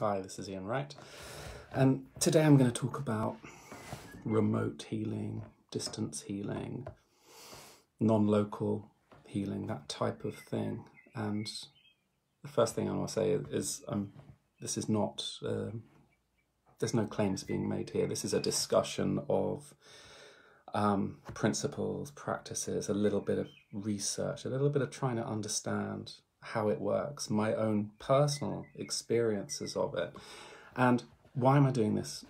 Hi, this is Ian Wright, and today I'm going to talk about remote healing, distance healing, non local healing, that type of thing. And the first thing I want to say is um, this is not, uh, there's no claims being made here. This is a discussion of um, principles, practices, a little bit of research, a little bit of trying to understand how it works, my own personal experiences of it. And why am I doing this?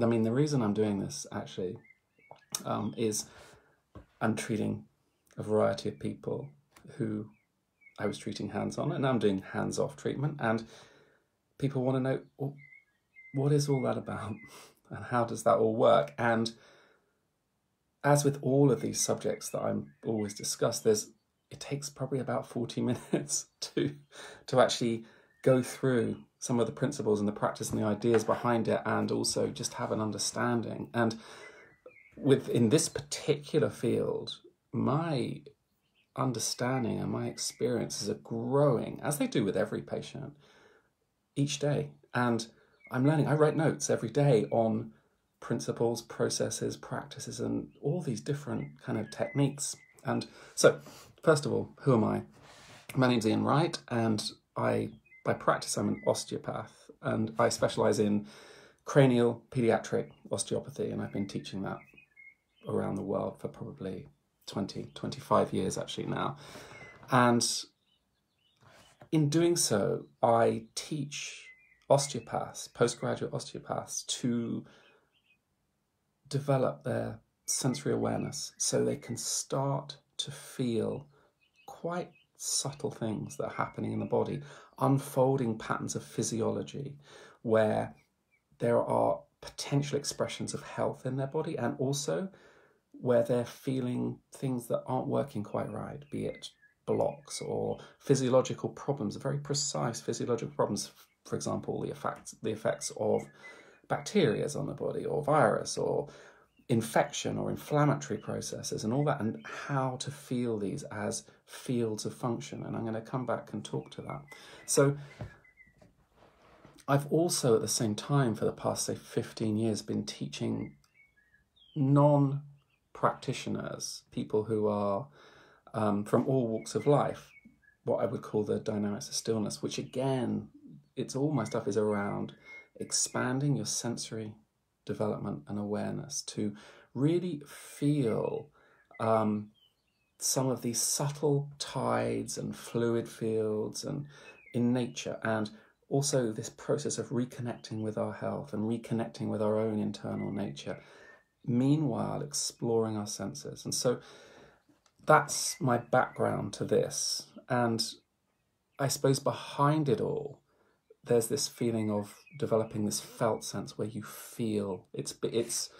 I mean, the reason I'm doing this actually um, is I'm treating a variety of people who I was treating hands on, and I'm doing hands off treatment. And people want to know well, what is all that about and how does that all work? And as with all of these subjects that I'm always discuss, there's it takes probably about 40 minutes to to actually go through some of the principles and the practice and the ideas behind it and also just have an understanding. And with in this particular field my understanding and my experiences are growing as they do with every patient each day. And i'm learning i write notes every day on principles processes practices and all these different kind of techniques. And so First of all, who am I? My name's Ian Wright, and I, by practice, I'm an osteopath, and I specialize in cranial pediatric osteopathy, and I've been teaching that around the world for probably 20, 25 years actually now. And in doing so, I teach osteopaths, postgraduate osteopaths, to develop their sensory awareness so they can start to feel quite subtle things that are happening in the body, unfolding patterns of physiology where there are potential expressions of health in their body and also where they're feeling things that aren't working quite right, be it blocks or physiological problems, very precise physiological problems, for example, the effects the effects of bacteria on the body or virus or infection or inflammatory processes and all that, and how to feel these as fields of function. And I'm going to come back and talk to that. So, I've also, at the same time, for the past, say, 15 years, been teaching non practitioners, people who are um, from all walks of life, what I would call the dynamics of stillness, which again, it's all my stuff is around expanding your sensory development and awareness to really feel um, some of these subtle tides and fluid fields and in nature and also this process of reconnecting with our health and reconnecting with our own internal nature meanwhile exploring our senses. And so that's my background to this. And i suppose behind it all there's this feeling of developing this felt sense where you feel it's it's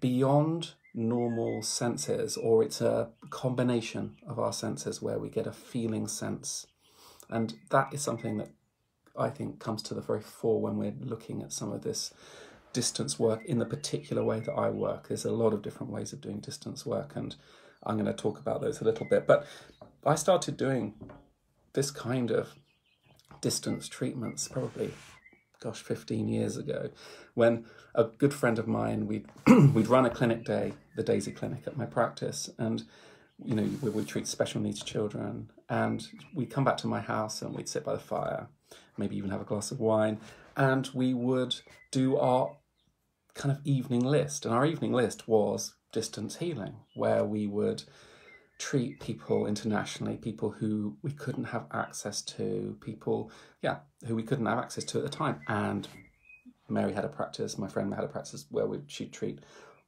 beyond normal senses or it's a combination of our senses where we get a feeling sense. And that is something that i think comes to the very fore when we're looking at some of this distance work in the particular way that i work. There's a lot of different ways of doing distance work and i'm going to talk about those a little bit. But i started doing this kind of distance treatments probably gosh 15 years ago when a good friend of mine we'd we'd run a clinic day the daisy clinic at my practice and you know we would treat special needs children and we'd come back to my house and we'd sit by the fire maybe even have a glass of wine and we would do our kind of evening list and our evening list was distance healing where we would treat people internationally, people who we couldn't have access to, people, yeah, who we couldn't have access to at the time. And Mary had a practice, my friend had a practice where we, she'd treat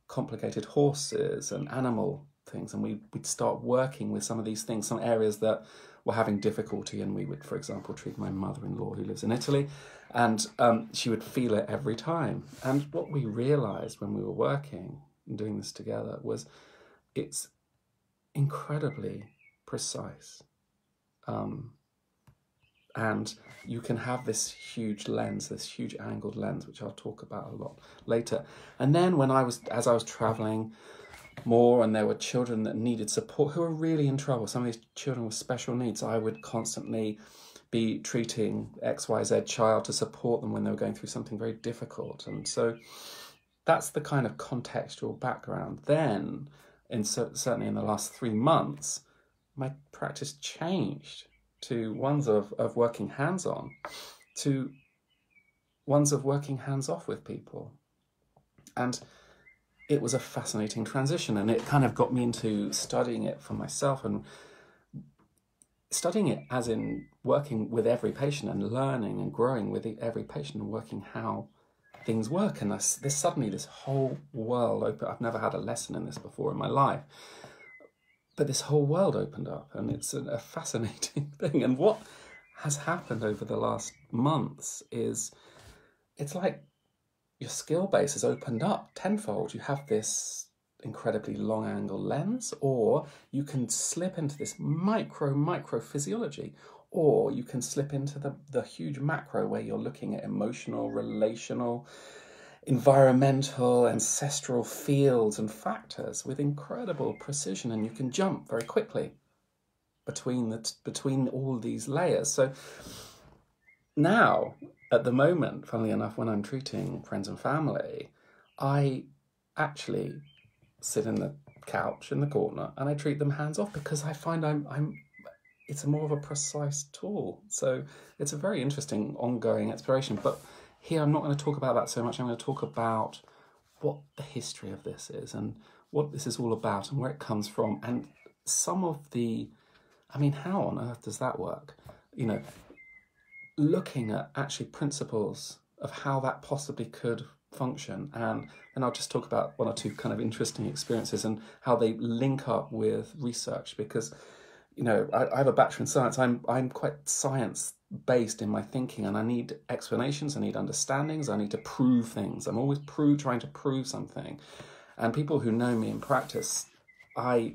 complicated horses and animal things. And we, we'd start working with some of these things, some areas that were having difficulty. And we would, for example, treat my mother in law who lives in Italy. And um, she would feel it every time. And what we realized when we were working and doing this together was it's incredibly precise. Um, and you can have this huge lens, this huge angled lens, which I'll talk about a lot later. And then when I was, as I was traveling more, and there were children that needed support who were really in trouble. Some of these children with special needs, I would constantly be treating XYZ child to support them when they were going through something very difficult. And so that's the kind of contextual background. Then, in certainly in the last three months, my practice changed to ones of, of working hands on to ones of working hands off with people. And it was a fascinating transition and it kind of got me into studying it for myself and studying it as in working with every patient and learning and growing with every patient and working how things work and there's, there's suddenly this whole world open i've never had a lesson in this before in my life but this whole world opened up and it's a, a fascinating thing and what has happened over the last months is it's like your skill base has opened up tenfold. You have this incredibly long angle lens, or you can slip into this micro, micro physiology, or you can slip into the, the huge macro where you're looking at emotional, relational, environmental, ancestral fields and factors with incredible precision, and you can jump very quickly between the between all these layers. So now at the moment, funnily enough, when I'm treating friends and family, I actually sit in the couch in the corner and I treat them hands off because I find I'm I'm it's a more of a precise tool. So it's a very interesting ongoing exploration. But here I'm not going to talk about that so much. I'm going to talk about what the history of this is and what this is all about and where it comes from and some of the I mean, how on earth does that work? You know, looking at actually principles of how that possibly could function and and I'll just talk about one or two kind of interesting experiences and how they link up with research because you know I, I have a bachelor in science I'm I'm quite science based in my thinking and I need explanations I need understandings I need to prove things I'm always prove trying to prove something and people who know me in practice I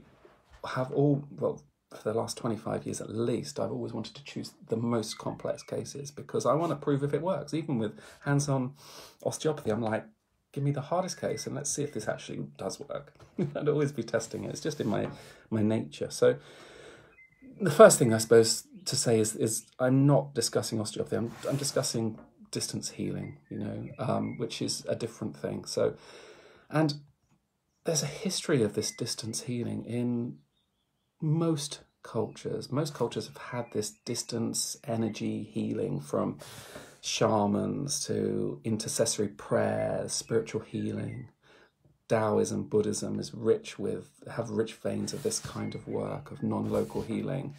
have all well for the last 25 years at least, I've always wanted to choose the most complex cases because I want to prove if it works. Even with hands on osteopathy, I'm like, give me the hardest case and let's see if this actually does work. I'd always be testing it. It's just in my, my nature. So, the first thing I suppose to say is, is I'm not discussing osteopathy, I'm, I'm discussing distance healing, you know, um, which is a different thing. So, and there's a history of this distance healing in most cultures, most cultures have had this distance energy healing from shamans to intercessory prayers, spiritual healing. Taoism, Buddhism is rich with, have rich veins of this kind of work, of non local healing.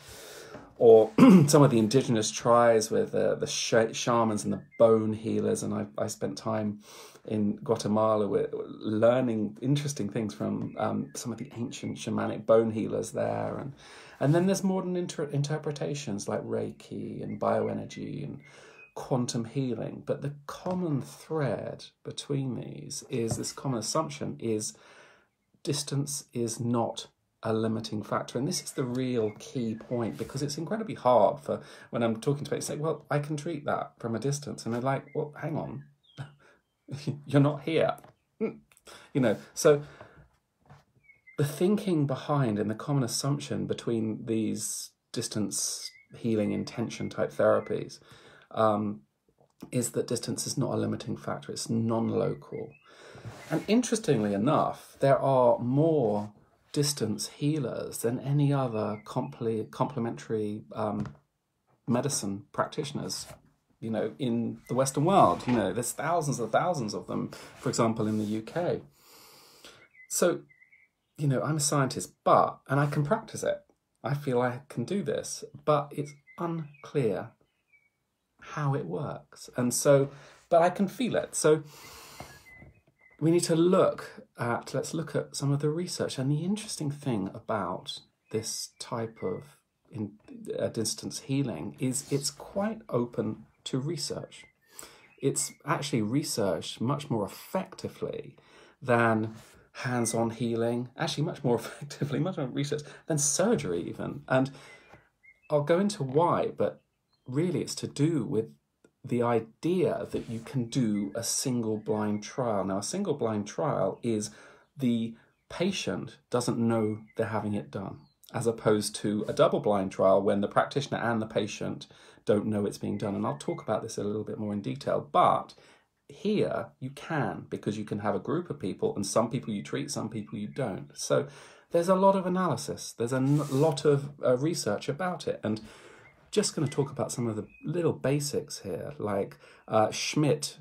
Or some of the indigenous tribes with uh, the sh- shamans and the bone healers. And I, I spent time in Guatemala with learning interesting things from um, some of the ancient shamanic bone healers there. And and then there's modern inter- interpretations like Reiki and bioenergy and quantum healing. But the common thread between these is this common assumption is distance is not a limiting factor. And this is the real key point because it's incredibly hard for when I'm talking to people, to say, well, I can treat that from a distance. And they're like, well, hang on, you're not here. Hmm. You know, so the thinking behind and the common assumption between these distance healing intention type therapies um, is that distance is not a limiting factor, it's non local. And interestingly enough, there are more distance healers than any other complementary um, medicine practitioners you know in the western world you know there's thousands and thousands of them for example in the uk so you know, I'm a scientist, but, and I can practice it. I feel I can do this, but it's unclear how it works. And so, but I can feel it. So we need to look at, let's look at some of the research. And the interesting thing about this type of in, uh, distance healing is it's quite open to research. It's actually researched much more effectively than hands on healing, actually, much more effectively, much more research than surgery, even. And I'll go into why, but really it's to do with the idea that you can do a single blind trial. Now, a single blind trial is the patient doesn't know they're having it done, as opposed to a double blind trial when the practitioner and the patient don't know it's being done. And I'll talk about this a little bit more in detail. But here you can because you can have a group of people and some people you treat, some people you don't. So there's a lot of analysis, there's a lot of uh, research about it. And just going to talk about some of the little basics here, like uh, Schmidt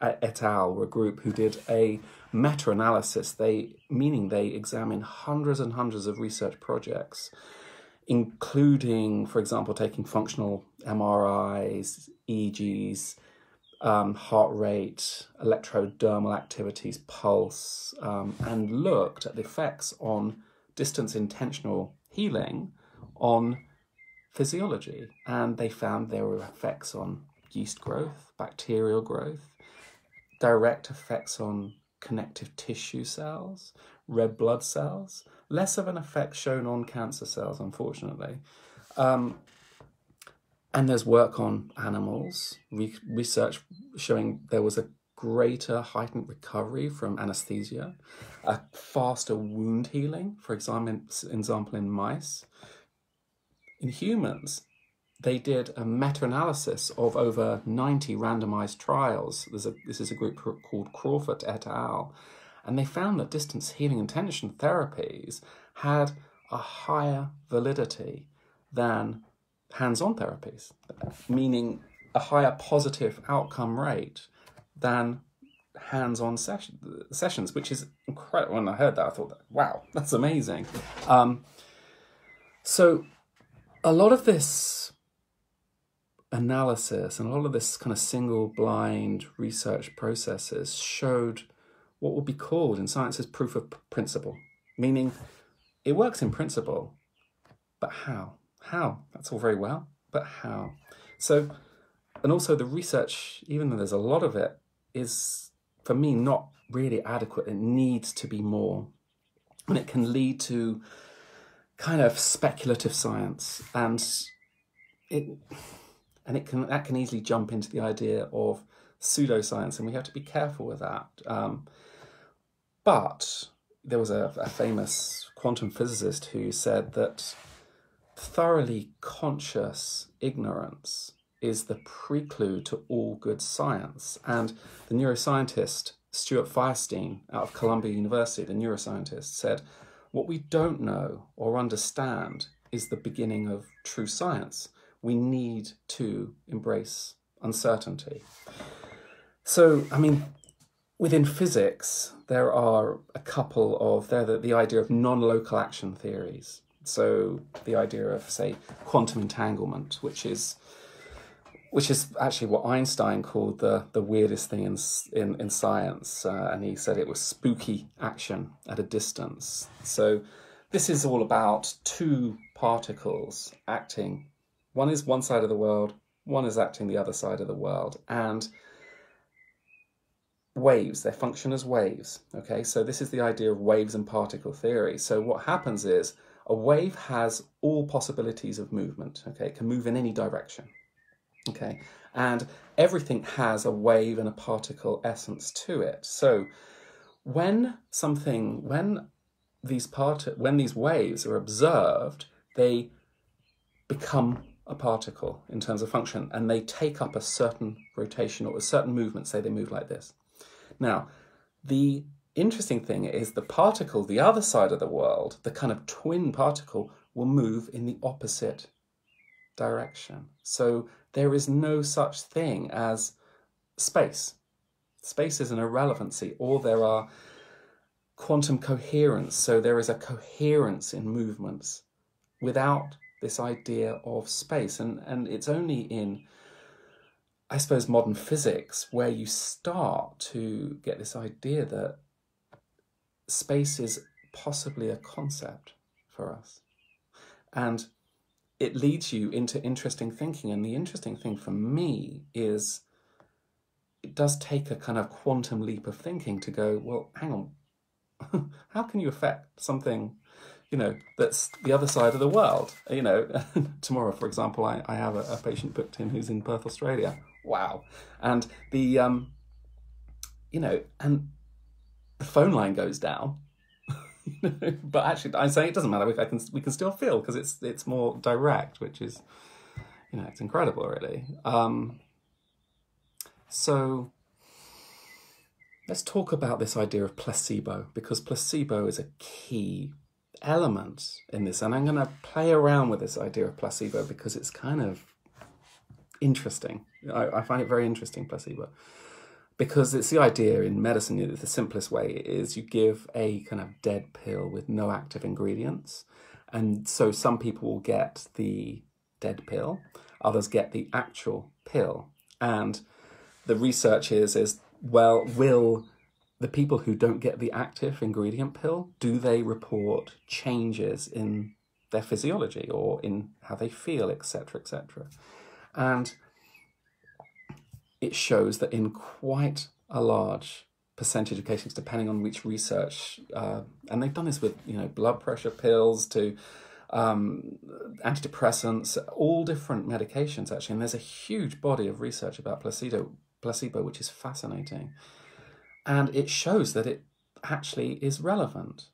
et al. were a group who did a meta-analysis. They meaning they examined hundreds and hundreds of research projects, including, for example, taking functional MRIs, EEGs, um, heart rate, electrodermal activities, pulse, um, and looked at the effects on distance intentional healing on physiology. And they found there were effects on yeast growth, bacterial growth, direct effects on connective tissue cells, red blood cells, less of an effect shown on cancer cells, unfortunately. Um, and there's work on animals, re- research showing there was a greater heightened recovery from anesthesia, a faster wound healing, for example, example in mice. In humans, they did a meta-analysis of over 90 randomized trials. A, this is a group called Crawford et al. And they found that distance healing intention therapies had a higher validity than hands-on therapies, meaning a higher positive outcome rate than hands-on session, sessions, which is incredible. When I heard that, I thought, wow, that's amazing. Um, so a lot of this analysis and a lot of this kind of single blind research processes showed what would be called in science as proof of principle, meaning it works in principle, but how? How? That's all very well, but how? So, and also the research, even though there's a lot of it, is for me not really adequate. It needs to be more. And it can lead to kind of speculative science and it and it can that can easily jump into the idea of pseudoscience and we have to be careful with that um, but there was a, a famous quantum physicist who said that thoroughly conscious ignorance is the prelude to all good science. And the neuroscientist Stuart Firestein out of Columbia University, the neuroscientist, said, What we don't know or understand is the beginning of true science. We need to embrace uncertainty. So, I mean, within physics, there are a couple of, there the, the idea of non local action theories. So the idea of, say, quantum entanglement, which is which is actually what Einstein called the, the weirdest thing in, in, in science. Uh, and he said it was spooky action at a distance. So this is all about two particles acting. One is one side of the world, one is acting the other side of the world. And waves, they function as waves. Okay, so this is the idea of waves and particle theory. So what happens is a wave has all possibilities of movement. Okay, it can move in any direction. Okay, and everything has a wave and a particle essence to it. So when something, when these part, when these waves are observed, they become a particle in terms of function, and they take up a certain rotation or a certain movement. Say they move like this. Now, the interesting thing is the particle, the other side of the world, the kind of twin particle, will move in the opposite direction. So there is no such thing as space. Space is an irrelevancy, or there are quantum coherence. So there is a coherence in movements without this idea of space. And, and it's only in, I suppose, modern physics where you start to get this idea that space is possibly a concept for us. And it leads you into interesting thinking. And the interesting thing for me is it does take a kind of quantum leap of thinking to go, well, hang on, how can you affect something, you know, that's the other side of the world? You know, tomorrow, for example, I, I have a, a, patient booked in who's in Perth, Australia. Wow. And the, um, you know, and the phone line goes down but actually, I'm saying it doesn't matter. We, can we can still feel because it's it's more direct, which is you know, it's incredible, really. Um, so let's talk about this idea of placebo because placebo is a key element in this, and I'm going to play around with this idea of placebo because it's kind of interesting. I, I find it very interesting, placebo because it's the idea in medicine the simplest way is you give a kind of dead pill with no active ingredients. And so some people will get the dead pill others get the actual pill. And the research is is well will the people who don't get the active ingredient pill do they report changes in their physiology or in how they feel etc etc and it shows that in quite a large percentage of cases, depending on which research, uh, and they've done this with you know blood pressure pills to um, antidepressants, all different medications actually, and there's a huge body of research about placebo, placebo, which is fascinating, and it shows that it actually is relevant,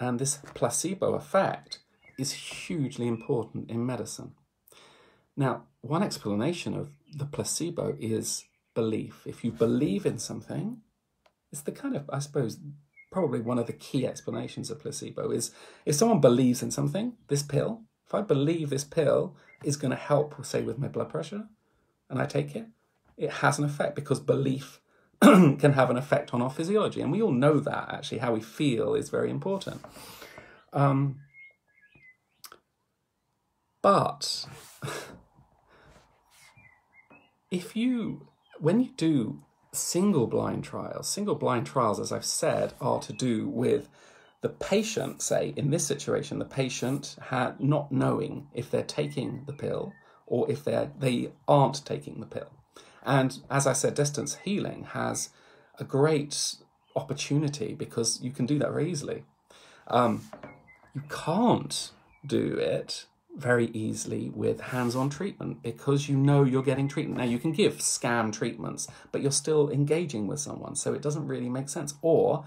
and this placebo effect is hugely important in medicine. Now, one explanation of the placebo is belief. If you believe in something, it's the kind of, I suppose, probably one of the key explanations of placebo is if someone believes in something, this pill, if I believe this pill is going to help, say, with my blood pressure, and I take it, it has an effect because belief can have an effect on our physiology. And we all know that actually, how we feel is very important. Um, but if you, when you do single blind trials, single blind trials, as I've said, are to do with the patient, say, in this situation, the patient had not knowing if they're taking the pill or if they're, they aren't taking the pill. And as I said, distance healing has a great opportunity because you can do that very easily. Um, you can't do it very easily with hands-on treatment because you know you're getting treatment. Now you can give scam treatments, but you're still engaging with someone, so it doesn't really make sense. Or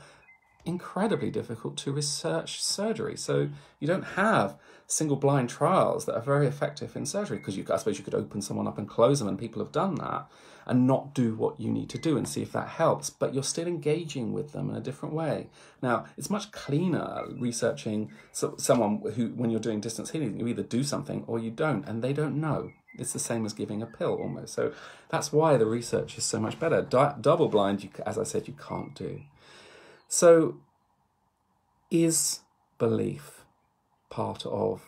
incredibly difficult to research surgery. So you don't have single blind trials that are very effective in surgery because I suppose you could open someone up and close them, and people have done that and not do what you need to do and see if that helps, but you're still engaging with them in a different way. Now, it's much cleaner researching so, someone who, when you're doing distance healing, you either do something or you don't, and they don't know. It's the same as giving a pill almost. So that's why the research is so much better. double blind, you, as I said, you can't do. So, is belief part of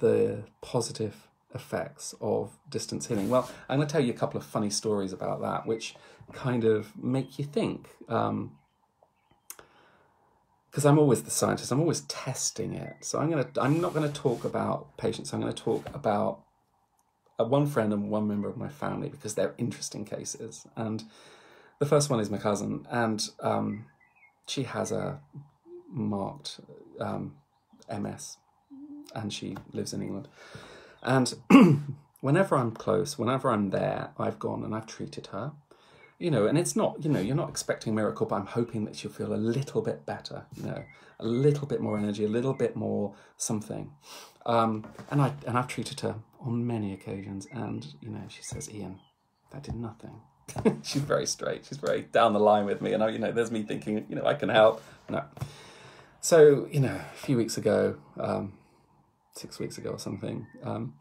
the positive effects of distance healing? Well, I'm going to tell you a couple of funny stories about that, which kind of make you think. Um, because I'm always the scientist, I'm always testing it. So I'm gonna, I'm not going to talk about patients. I'm going to talk about uh, one friend and one member of my family because they're interesting cases. And the first one is my cousin, and um, she has a marked um, MS, and she lives in England. And whenever I'm close, whenever I'm there, I've gone and I've treated her. You know, and it's not, you know, you're not expecting a miracle, but I'm hoping that she'll feel a little bit better, you know, a little bit more energy, a little bit more something. Um, and I and I've treated her on many occasions, and you know, she says, Ian, that did nothing. she's very straight. She's very down the line with me, and I, you know, there's me thinking, you know, I can help. No. So you know, a few weeks ago, um, six weeks ago or something, um,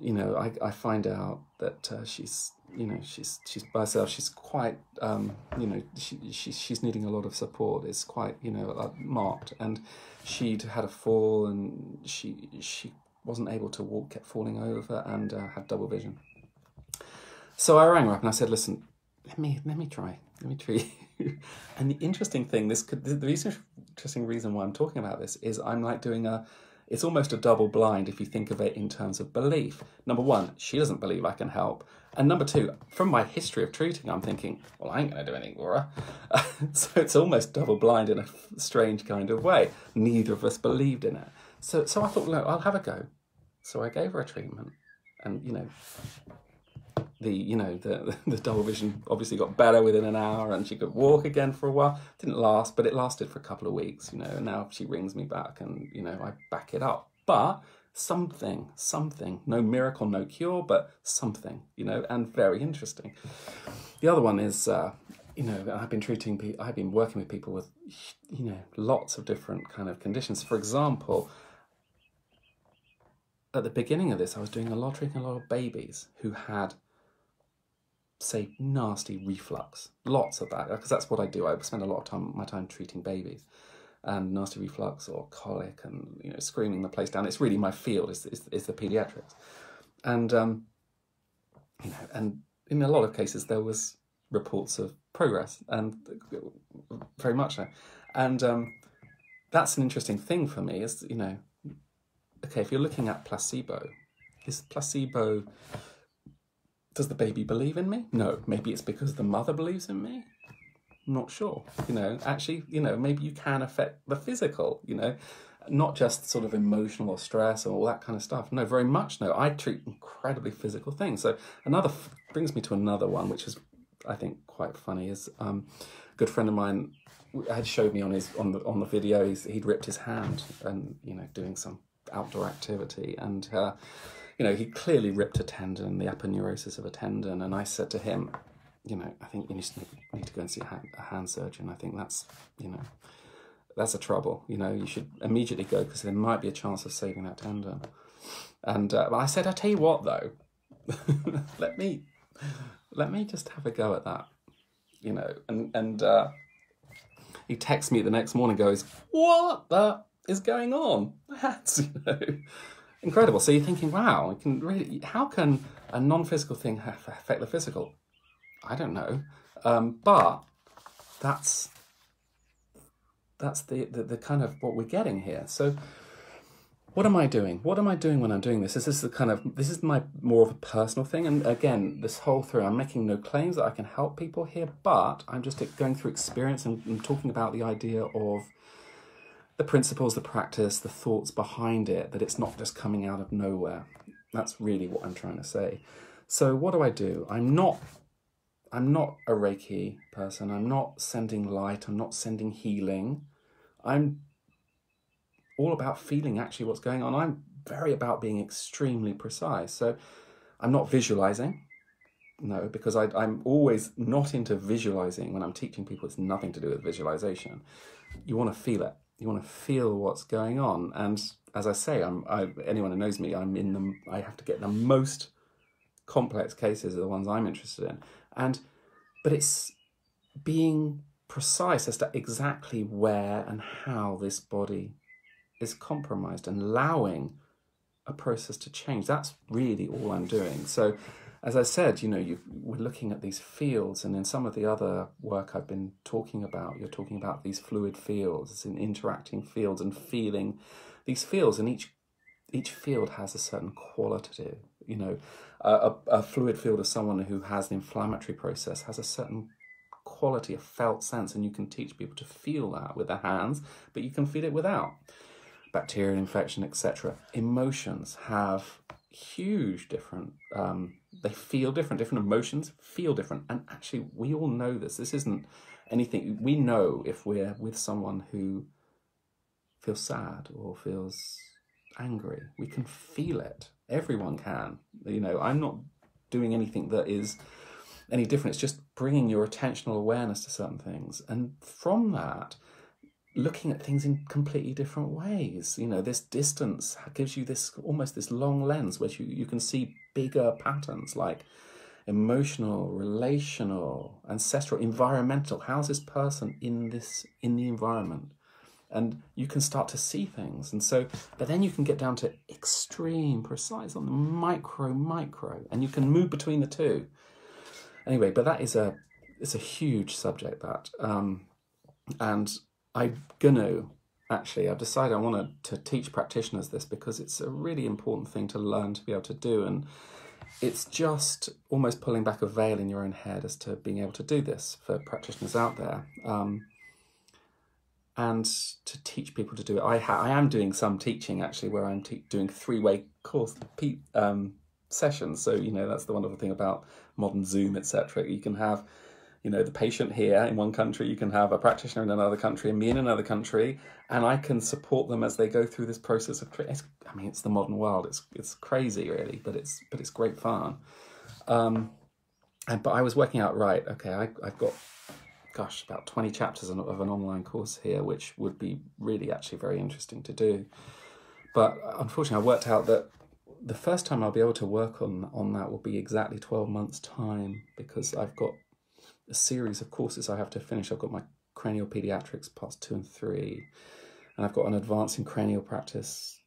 you know, I, I find out that uh, she's, you know, she's she's by herself. She's quite, um, you know, she, she she's needing a lot of support. It's quite, you know, uh, marked. And she'd had a fall, and she she wasn't able to walk, kept falling over, and uh, had double vision. So I rang her up and I said, "Listen, let me let me try, let me try." and the interesting thing, this could the, interesting reason why I'm talking about this is I'm like doing a it's almost a double blind if you think of it in terms of belief. Number one, she doesn't believe I can help. And number two, from my history of treating, I'm thinking, well, I ain't going to do anything her. so it's almost double blind in a strange kind of way. Neither of us believed in it. So, so I thought, look, I'll have a go. So I gave her a treatment. And, you know, the you know the the double vision obviously got better within an hour and she could walk again for a while didn't last but it lasted for a couple of weeks you know and now she rings me back and you know i back it up but something, something. No miracle, no cure, but something, you know, and very interesting. The other one is, uh, you know, I've been treating people, I've been working with people with, you know, lots of different kind of conditions. For example, at the beginning of this, I was doing a lot, treating a lot of babies who had, say, nasty reflux. Lots of that, because that's what I do. I spend a lot of time, my time treating babies and nasty reflux or colic and you know screaming the place down. It's really my field is is, is the pediatrics, and um, you know, and in a lot of cases there was reports of progress and very much so, and um, that's an interesting thing for me. Is you know, okay, if you're looking at placebo, is placebo. Does the baby believe in me? No. Maybe it's because the mother believes in me not sure. You know, actually, you know, maybe you can affect the physical, you know, not just sort of emotional or stress or all that kind of stuff. No, very much no. I treat incredibly physical things. So another brings me to another one, which is, I think, quite funny. Is um, a good friend of mine had showed me on his on the on the video. He's, he'd ripped his hand and you know doing some outdoor activity and. Uh, you know, he clearly ripped a tendon, the aponeurosis of a tendon, and I said to him, you know, I think you need to, go and see a hand, a hand surgeon. I think that's, you know, that's a trouble. You know, you should immediately go because there might be a chance of saving that tendon. And uh, I said, I tell you what, though, let me let me just have a go at that. You know, and and uh, he texts me the next morning, goes, "What the is going on?" That's you know incredible. So you're thinking, wow, it can really how can a non-physical thing affect the physical? I don't know. Um, but that's that's the, the, the kind of what we're getting here. So what am I doing? What am I doing when I'm doing this? Is this the kind of this is my more of a personal thing? And again, this whole through, I'm making no claims that I can help people here, but I'm just going through experience and, and talking about the idea of the principles, the practice, the thoughts behind it. That it's not just coming out of nowhere. That's really what I'm trying to say. So what do I do? I'm not I'm not a Reiki person. I'm not sending light. I'm not sending healing. I'm all about feeling actually what's going on. I'm very about being extremely precise. So I'm not visualizing. No, because I, I'm always not into visualizing. When I'm teaching people, it's nothing to do with visualization. You want to feel it. You want to feel what's going on. And as I say, I'm I, anyone who knows me, I'm in the I have to get the most complex cases are the ones I'm interested in and but it's being precise as to exactly where and how this body is compromised and allowing a process to change. That's really all I'm doing. So, as I said, you know, we're looking at these fields, and in some of the other work I've been talking about, you're talking about these fluid fields and interacting fields and feeling these fields, and each each field has a certain qualitative, you know, a, a fluid field of someone who has an inflammatory process has a certain quality, a felt sense, and you can teach people to feel that with their hands, but you can feel it without. Bacterial infection, etc. Emotions have huge different, um, they feel different, different emotions feel different. And actually, we all know this. This isn't anything, we know if we're with someone who feels sad or feels angry, we can feel it Everyone can. You know, I'm not doing anything that is any different. It's just bringing your attentional awareness to certain things. And from that, looking at things in completely different ways. You know, this distance gives you this almost this long lens where you, you can see bigger patterns like emotional, relational, ancestral, environmental. How's this person in this in the environment? and you can start to see things. And so, but then you can get down to extreme precise on the micro, micro, and you can move between the two. Anyway, but that is a it's a huge subject that, um, and I'm gonna actually I've decided I want to teach practitioners this because it's a really important thing to learn to be able to do and. It's just almost pulling back a veil in your own head as to being able to do this for practitioners out there. Um, and to teach people to do it. I I am doing some teaching actually, where I'm doing three way course um, sessions. So you know that's the wonderful thing about modern Zoom, etc. You can have you know, the patient here in one country, you can have a practitioner in another country, and me in another country, and I can support them as they go through this process of. I mean, it's the modern world. It's it's crazy, really, but it's but it's great fun. Um, and but I was working out right. Okay, I, I've got, gosh, about twenty chapters of an online course here, which would be really actually very interesting to do. But unfortunately, I worked out that the first time I'll be able to work on on that will be exactly twelve months time because I've got a series of courses I have to finish. I've got my cranial pediatrics parts two and three, and I've got an advancing cranial practice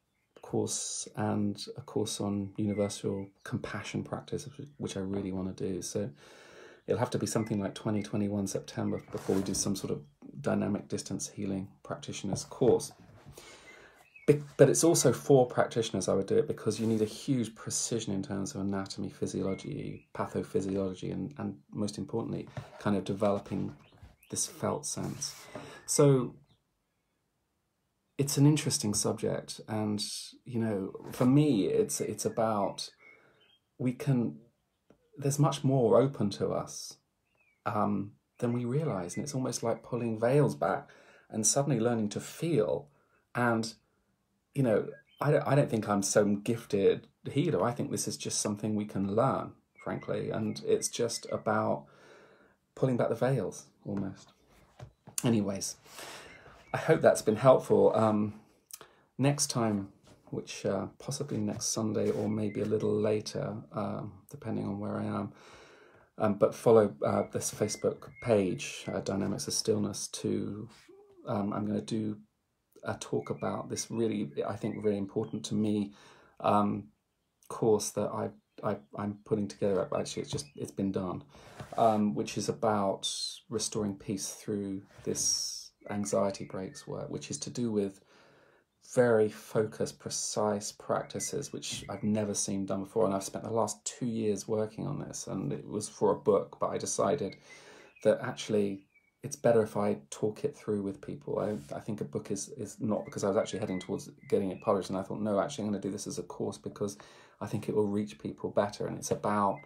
course and a course on universal compassion practice, which I really want to do. So it'll have to be something like 2021 September before we do some sort of dynamic distance healing practitioners course. But it's also for practitioners, I would do it because you need a huge precision in terms of anatomy, physiology, pathophysiology, and, and most importantly, kind of developing this felt sense. So it's an interesting subject and you know for me it's it's about we can there's much more open to us um, than we realize and it's almost like pulling veils back and suddenly learning to feel and you know I don't, I don't think i'm some gifted healer i think this is just something we can learn frankly and it's just about pulling back the veils almost anyways I hope that's been helpful. Um, next time, which uh, possibly next Sunday or maybe a little later, um, depending on where I am. Um, but follow uh, this Facebook page, uh, Dynamics of Stillness, to um, I'm going to do a talk about this really, I think, really important to me um, course that I, I I'm putting together. Actually, it's just it's been done, um, which is about restoring peace through this anxiety breaks work, which is to do with very focused, precise practices, which I've never seen done before. And I've spent the last two years working on this, and it was for a book, but I decided that actually it's better if I talk it through with people. I, I think a book is, is not because I was actually heading towards getting it published, and I thought, no, actually, I'm going to do this as a course because I think it will reach people better. And it's about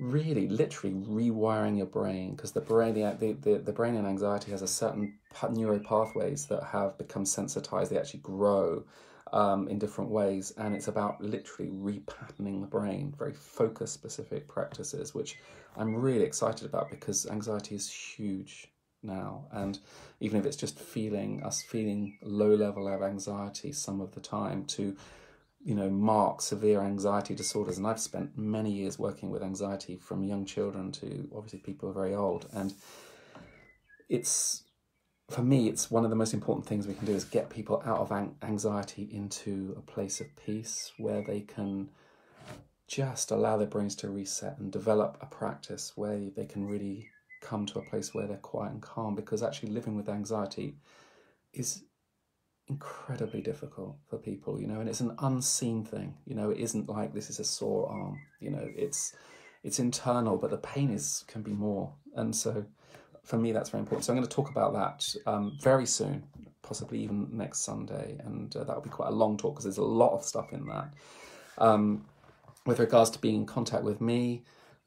really literally rewiring your brain because the brain the, the, the brain and anxiety has a certain neural pathways that have become sensitized they actually grow um, in different ways and it's about literally repatterning the brain very focus specific practices which i'm really excited about because anxiety is huge now and even if it's just feeling us feeling low level of anxiety some of the time to you know, mark severe anxiety disorders. And I've spent many years working with anxiety from young children to obviously people are very old. And it's, for me, it's one of the most important things we can do is get people out of anxiety into a place of peace where they can just allow their brains to reset and develop a practice where they can really come to a place where they're quiet and calm because actually living with anxiety is incredibly difficult for people, you know, and it's an unseen thing, you know, it isn't like this is a sore arm, you know, it's it's internal, but the pain is can be more. And so for me that's very important. So I'm going to talk about that um, very soon, possibly even next Sunday, and uh, that'll be quite a long talk because there's a lot of stuff in that. Um, with regards to being in contact with me,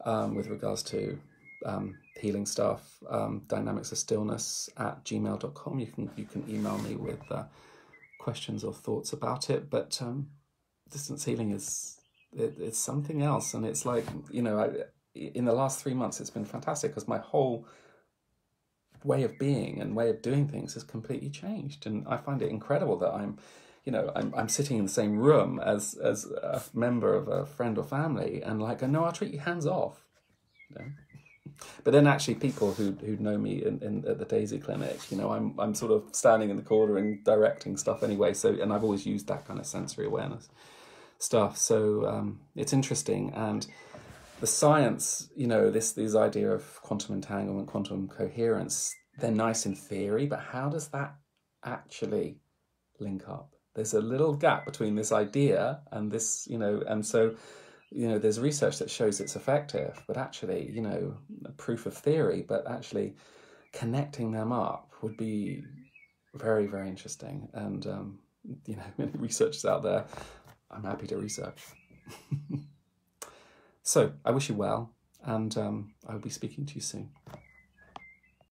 um, with regards to um, healing stuff, um, dynamics of stillness at gmail.com. You can you can email me with uh, questions or thoughts about it. But um, distance healing is it, it's something else, and it's like you know, I, in the last three months, it's been fantastic because my whole way of being and way of doing things has completely changed, and I find it incredible that I'm. You know, I'm I'm sitting in the same room as as a member of a friend or family, and like, no, I'll treat you hands off. You know? But then actually people who who know me in, in at the Daisy Clinic, you know, I'm I'm sort of standing in the corner and directing stuff anyway. So and I've always used that kind of sensory awareness stuff. So um, it's interesting and the science, you know, this these idea of quantum entanglement, quantum coherence, they're nice in theory, but how does that actually link up? There's a little gap between this idea and this, you know, and so you know, there's research that shows it's effective, but actually, you know, proof of theory, but actually connecting them up would be very, very interesting. And, um, you know, many researchers out there, I'm happy to research. so I wish you well. and um, I'll be speaking to you soon.